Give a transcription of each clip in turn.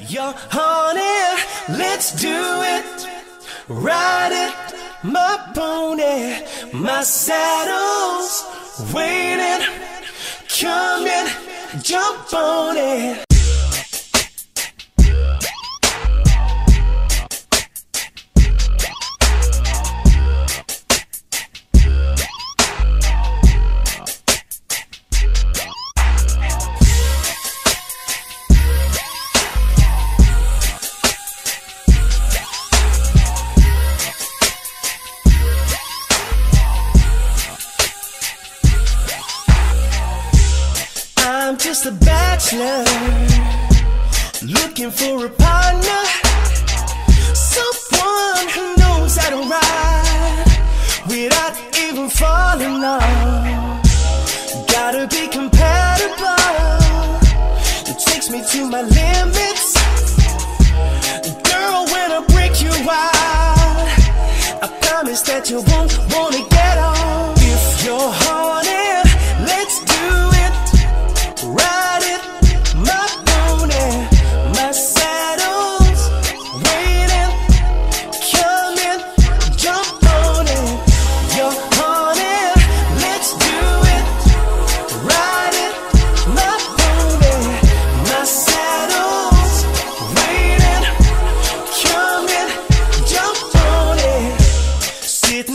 Your honey, let's do it. Ride it, my pony, my saddle's waiting. Come in, jump on it. I'm just a bachelor looking for a partner, someone who knows how to ride without even falling off. Gotta be compatible. It takes me to my limits, girl. When I break you out, I promise that you won't wanna get on. If you're horny,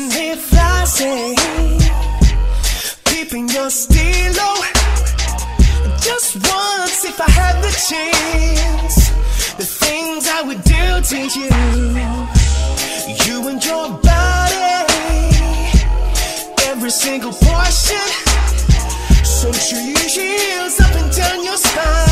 Sitting here flossing, peeping your steelo. Just once, if I had the chance, the things I would do to you, you and your body, every single portion. So chills up and down your spine,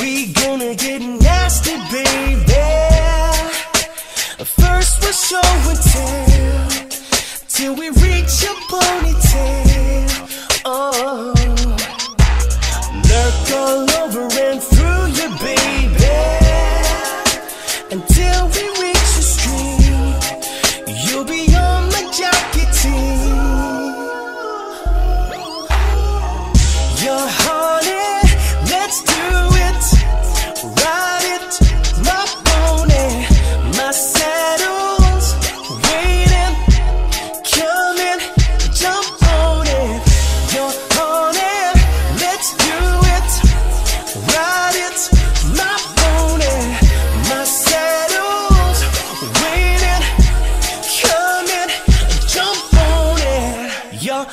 we gonna get nasty, baby, first we'll show and tell till we reach your ponytail. Oh,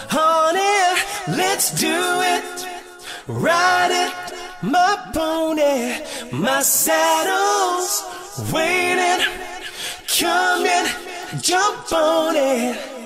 Honey, let's do it. Ride it, my pony, my saddle's waiting. Come in, jump on it.